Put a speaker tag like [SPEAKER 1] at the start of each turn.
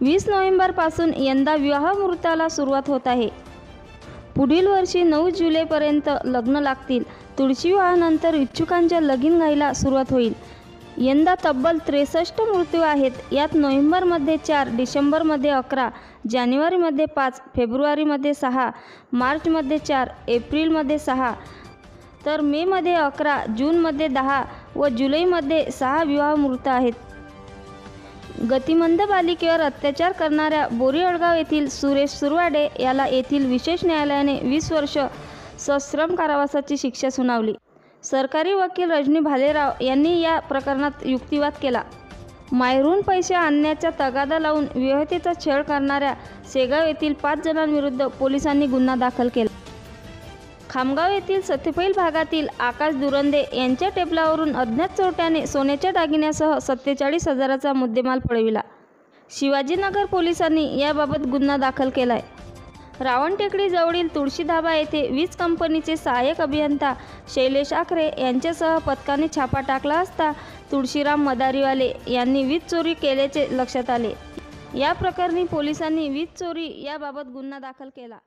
[SPEAKER 1] वीस नोव्हेंबरपासून यंदा विवाहमुहूर्ताला सुरुवात होत आहे. पुढील वर्षी नऊ जुलैपर्यंत लग्न लागतील. तुळशी विवाहानंतर इच्छुकांच्या लगीन घाईला सुरुवात होईल. यंदा तब्बल त्रेसष्ट मृत्यू आहेत. यात नोव्हेंबरमध्ये चार डिसेंबरमध्ये अकरा जानेवारीमध्ये पाच फेब्रुवारीमध्ये सहा मार्चमध्ये चार एप्रिलमध्ये सहा तर मेमध्ये अकरा जूनमध्ये दहा व जुलैमध्ये सहा विवाह मृत आहेत. गतिमंद बालिकेवर अत्याचार करणाऱ्या बोरीअडगाव येथील सुरेश सुरवाडे याला येथील विशेष न्यायालयाने वीस वर्ष सश्रम कारावासाची शिक्षा सुनावली. सरकारी वकील रजनी भालेराव यांनी या प्रकरणात युक्तिवाद केला. माहेरून पैसे आणण्याचा तगादा लावून विवाहितेचा छळ करणाऱ्या शेगाव येथील पाच जणांविरुद्ध पोलिसांनी गुन्हा दाखल केला. खामगाव येथील सत्यफैल भागातील आकाश दुरंदे यांच्या टेबलावरून अज्ञात चोरट्याने सोन्याच्या दागिन्यासह सत्तेचाळीस हजाराचा मुद्देमाल पळविला. शिवाजीनगर पोलिसांनी याबाबत गुन्हा दाखल केला आहे रावणटेकडी जवळील तुळशी धाबा येथे वीज कंपनीचे सहाय्यक अभियंता शैलेश आखरे यांच्यासह पथकाने छापा टाकला असता तुळशीराम मदारीवाले यांनी वीज चोरी केल्याचे लक्षात आले. या प्रकरणी पोलिसांनी वीज चोरी याबाबत गुन्हा दाखल केला.